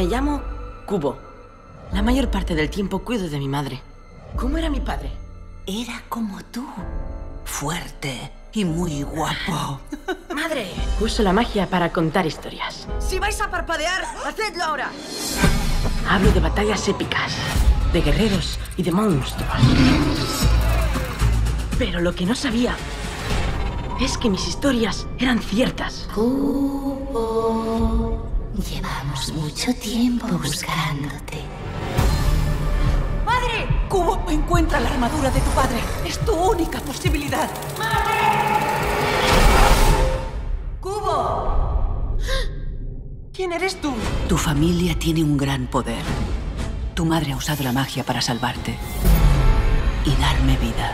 Me llamo Cubo. La mayor parte del tiempo cuido de mi madre. ¿Cómo era mi padre? Era como tú. Fuerte y muy guapo. ¡Madre! Uso la magia para contar historias. Si vais a parpadear, hacedlo ahora. Hablo de batallas épicas, de guerreros y de monstruos. Pero lo que no sabía es que mis historias eran ciertas. Cubo, llevamos mucho tiempo buscándote. ¡Madre! Cubo, encuentra la armadura de tu padre. Es tu única posibilidad. ¡Cubo! ¿Quién eres tú? Tu familia tiene un gran poder. Tu madre ha usado la magia para salvarte y darme vida.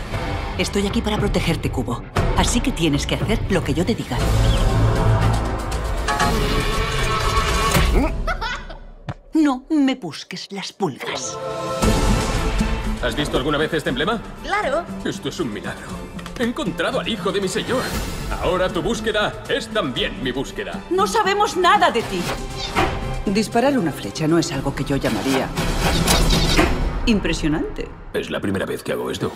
Estoy aquí para protegerte, Cubo. Así que tienes que hacer lo que yo te diga. Me busques las pulgas. ¿Has visto alguna vez este emblema? Claro. Esto es un milagro. He encontrado al hijo de mi señor. Ahora tu búsqueda es también mi búsqueda. No sabemos nada de ti. Disparar una flecha no es algo que yo llamaría impresionante. Es la primera vez que hago esto.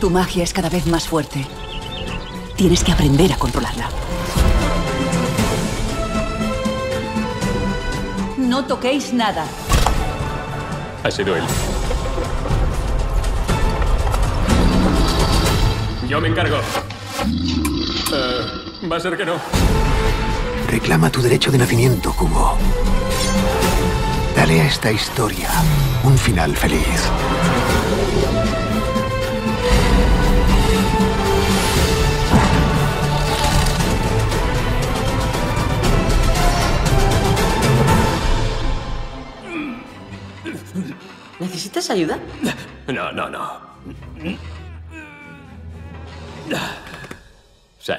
Tu magia es cada vez más fuerte. Tienes que aprender a controlarla. No toquéis nada. Ha sido él. Yo me encargo. Eh, va a ser que no. Reclama tu derecho de nacimiento, Cubo. Dale a esta historia un final feliz. ¿Necesitas ayuda? No, no, no. Sí.